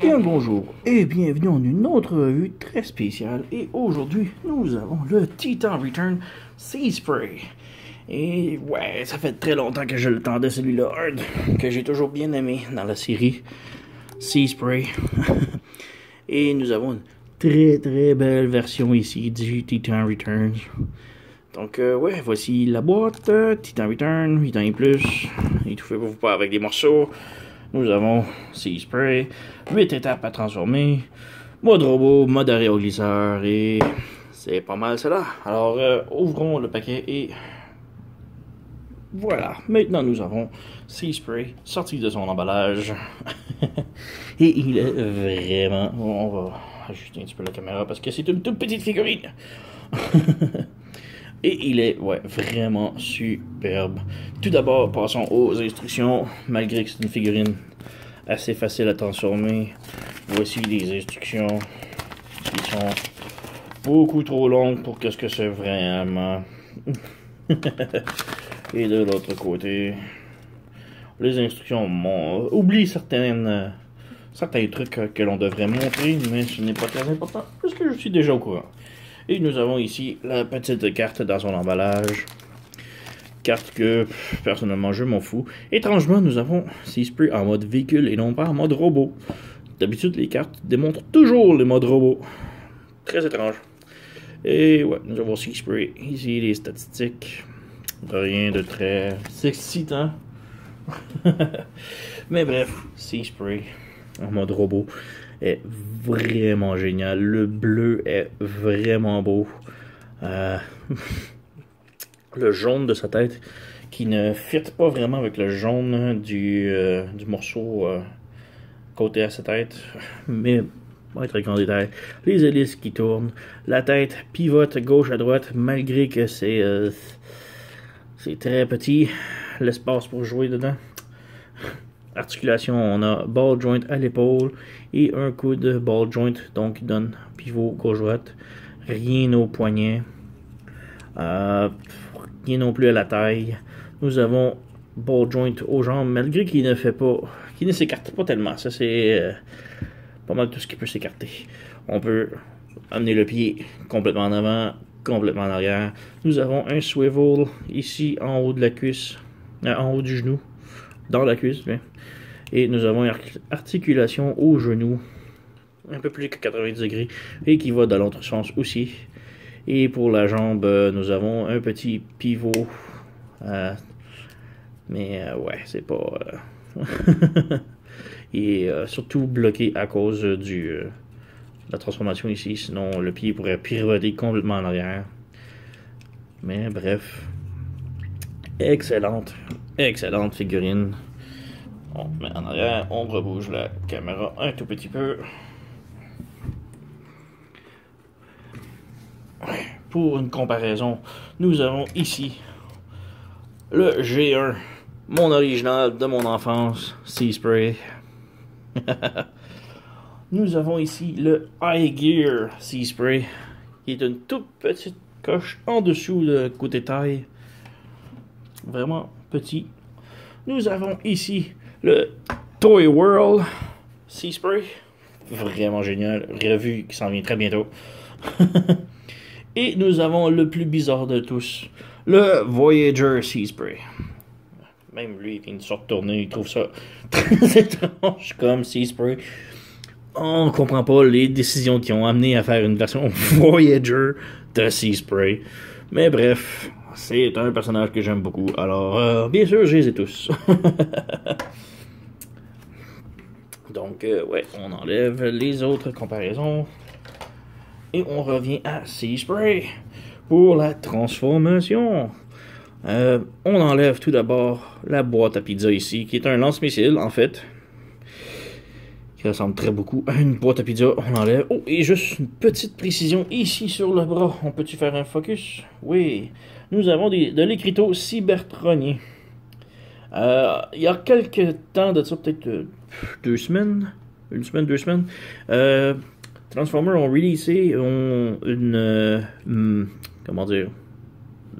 Bien bonjour et bienvenue en une autre revue très spéciale. Et aujourd'hui, nous avons le Titan Return Sea Spray. Et ouais, ça fait très longtemps que je le tendais celui-là, que j'ai toujours bien aimé dans la série Sea Spray. et nous avons une très très belle version ici du Titan Returns. Donc euh, ouais, voici la boîte, Titan Return, 8 ans et plus, étouffez-vous pas avec des morceaux. Nous avons 6 sprays, 8 étapes à transformer, mode robot, mode aéroglisseur et c'est pas mal cela. Alors euh, ouvrons le paquet et voilà. Maintenant nous avons 6 sprays sortis de son emballage et il est vraiment... On va ajuster un petit peu la caméra parce que c'est une toute petite figurine. Et il est ouais, vraiment superbe. Tout d'abord, passons aux instructions. Malgré que c'est une figurine assez facile à transformer, voici les instructions qui sont beaucoup trop longues pour qu'est-ce que c'est vraiment. Et de l'autre côté, les instructions oublient certaines, certains trucs que l'on devrait montrer, mais ce n'est pas très important puisque je suis déjà au courant. Et nous avons ici la petite carte dans son emballage. Carte que, personnellement, je m'en fous. Étrangement, nous avons Seaspray en mode véhicule et non pas en mode robot. D'habitude, les cartes démontrent toujours le mode robot. Très étrange. Et ouais, nous avons Seaspray. Ici, les statistiques. Rien de très excitant. Mais bref, Seaspray en mode robot est vraiment génial. Le bleu est vraiment beau. Euh, le jaune de sa tête qui ne fit pas vraiment avec le jaune du, euh, morceau euh, côté à sa tête. Mais très grand détail. Les hélices qui tournent. La tête pivote gauche à droite malgré que c'est c'est très petit. L'espace pour jouer dedans articulation, on a ball joint à l'épaule et un coup de ball joint, donc qui donne pivot gauche-droite. Rien au poignet. Euh, rien non plus à la taille. Nous avons ball joint aux jambes, malgré qu'il ne fait pas, qu'il ne s'écarte pas tellement. Ça, c'est euh, pas mal tout ce qui peut s'écarter. On peut amener le pied complètement en avant, complètement en arrière. Nous avons un swivel ici en haut de la cuisse, euh, en haut du genou dans la cuisse. Et nous avons une articulation au genou, un peu plus que 90 degrés, et qui va dans l'autre sens aussi. Et pour la jambe, euh, nous avons un petit pivot. Euh, mais euh, ouais, c'est pas. et surtout bloqué à cause du, la transformation ici. Sinon, le pied pourrait pivoter complètement en arrière. Mais bref. Excellente Excellente figurine. On met en arrière, on rebouge la caméra un tout petit peu. Pour une comparaison, nous avons ici le G1, mon original de mon enfance, Sea Spray. nous avons ici le High Gear Sea Spray, qui est une toute petite coche en dessous de côté taille. Vraiment petit. Nous avons ici le Toy World Sea Spray. Vraiment génial. Revue qui s'en vient très bientôt. Et nous avons le plus bizarre de tous, le Voyager Sea Spray. Même lui, il vient de retourner, il trouve ça très étrange comme Sea Spray. On comprend pas les décisions qui ont amené à faire une version Voyager de Sea Spray. Mais bref, c'est un personnage que j'aime beaucoup. Alors, euh, bien sûr, je les ai tous. Donc, euh, ouais, on enlève les autres comparaisons. Et on revient à Sea Spray pour la transformation. Euh, on enlève tout d'abord la boîte à pizza ici, qui est un lance-missile en fait. Qui ressemble très beaucoup à une boîte à pizza. On enlève. Oh, et juste une petite précision ici sur le bras. On peut-tu faire un focus? Oui nous avons de l'écriteau cybertronier. Euh, il y a quelques temps de ça, peut-être euh, deux semaines, une semaine, deux semaines, euh, Transformers ont releasé une, hmm, comment dire,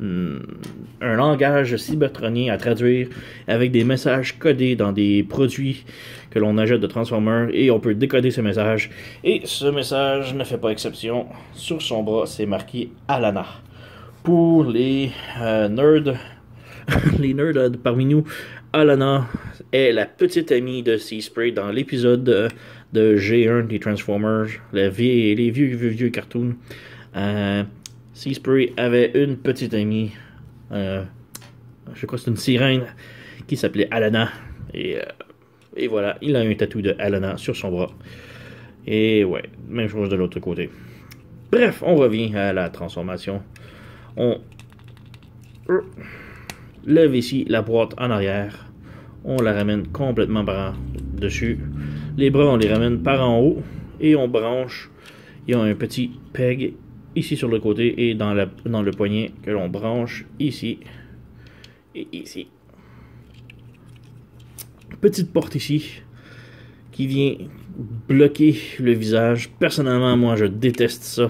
un langage cybertronien à traduire avec des messages codés dans des produits que l'on achète de Transformers et on peut décoder ce message. Et ce message ne fait pas exception. Sur son bras, c'est marqué Alana. Pour les euh, nerds, les nerds parmi nous, Alana est la petite amie de Seaspray dans l'épisode de G1 des Transformers, les vieux, les vieux, vieux, vieux cartoons. Euh, Seaspray avait une petite amie, euh, je crois que c'est une sirène, qui s'appelait Alana. Et, euh, et, voilà, il a un tatou de Alana sur son bras. Et ouais, même chose de l'autre côté. Bref, on revient à la transformation. On lève ici la boîte en arrière. On la ramène complètement par dessus. Les bras, on les ramène par en haut. Et on branche. Il y a un petit peg ici sur le côté et dans, la, dans le poignet que l'on branche ici et ici. Petite porte ici qui vient bloquer le visage. Personnellement, moi, je déteste ça.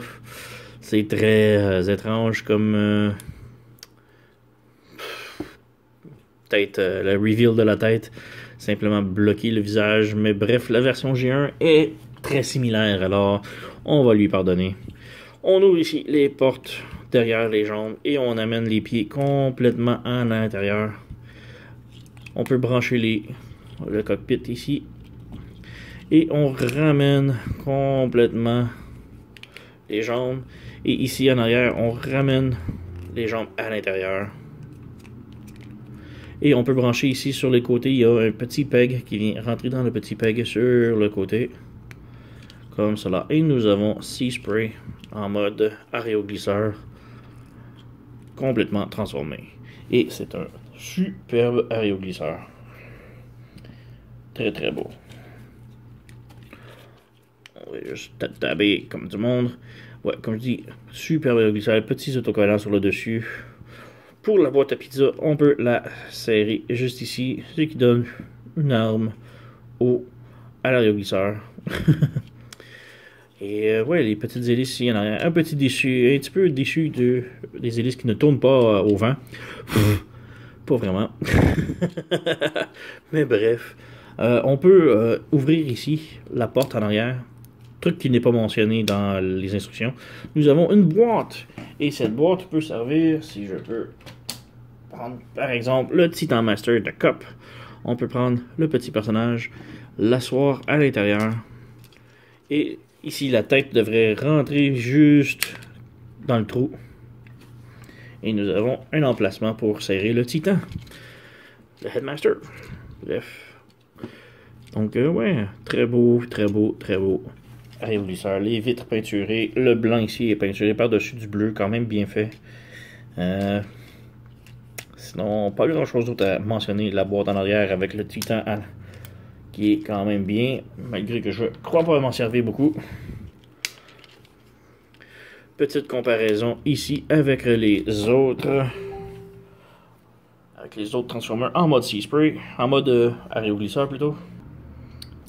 C'est très euh, étrange comme... Tête, euh, le reveal de la tête. Simplement bloquer le visage. Mais bref, la version G1 est très similaire. Alors, on va lui pardonner. On ouvre ici les portes derrière les jambes et on amène les pieds complètement à l'intérieur. On peut brancher les, le cockpit ici. Et on ramène complètement les jambes. Et ici en arrière, on ramène les jambes à l'intérieur. Et on peut brancher ici sur les côtés, il y a un petit peg qui vient rentrer dans le petit peg sur le côté comme cela. Et nous avons Sea Spray en mode aéroglisseur complètement transformé. Et c'est un superbe aéroglisseur. Très très beau. On va juste taber comme du monde. Ouais, comme je dis, superbe aéroglisseur, petits autocollants sur le dessus. Pour la boîte à pizza, on peut la serrer juste ici, ce qui donne une arme au à l'aéroglisseur. Et euh, ouais, les petites hélices il y en a un petit déchu, un petit peu déchu de, des hélices qui ne tournent pas euh, au vent. pas vraiment. Mais bref. Euh, on peut ouvrir ici la porte en arrière. Truc qui n'est pas mentionné dans les instructions. Nous avons une boîte. Et cette boîte peut servir, si je peux prendre par exemple le Titan Master de Cop. On peut prendre le petit personnage, l'asseoir à l'intérieur. Et Ici, la tête devrait rentrer juste dans le trou. Et nous avons un emplacement pour serrer le titan. Le Headmaster. Bref. Donc, euh, ouais, très beau, très beau, très beau. Révoluisseur. Les vitres peinturées. Le blanc ici est peinturé par-dessus du bleu, quand même bien fait. Euh, sinon, pas grand-chose d'autre à mentionner. La boîte en arrière avec le titan à qui est quand même bien, malgré que je crois pas m'en servir beaucoup. Petite comparaison ici avec les autres avec les autres Transformers en mode Sea Spray, en mode euh, aéroglisseur plutôt.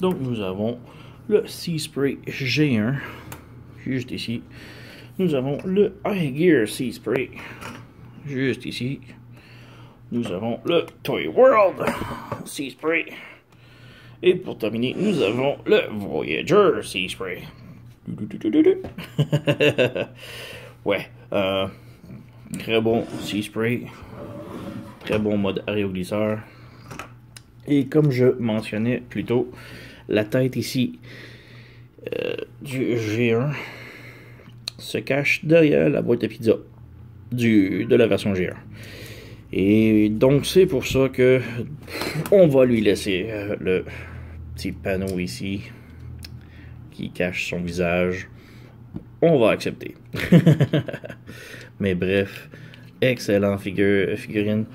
Donc nous avons le Sea Spray G1, juste ici. Nous avons le High Gear Sea Spray, juste ici. Nous avons le Toy World Sea Spray, et pour terminer, nous avons le Voyager Sea Spray. ouais, euh, très bon Sea Spray. Très bon mode aéroglisseur. Et comme je mentionnais plus tôt, la tête ici euh, du G1 se cache derrière la boîte à pizza du, de la version G1. Et donc c'est pour ça que on va lui laisser euh, le petit panneau ici qui cache son visage. On va accepter. Mais bref, excellent figure, figurine,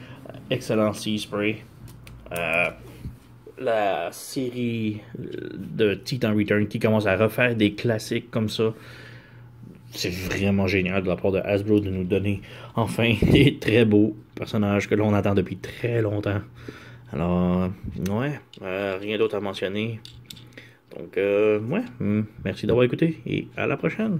excellent Sea Spray. Euh, la série de Titan Return qui commence à refaire des classiques comme ça c'est vraiment génial de la part de Hasbro de nous donner enfin des très beaux personnages que l'on attend depuis très longtemps. Alors, ouais, euh, rien d'autre à mentionner. Donc, euh, ouais, hmm, merci d'avoir écouté et à la prochaine.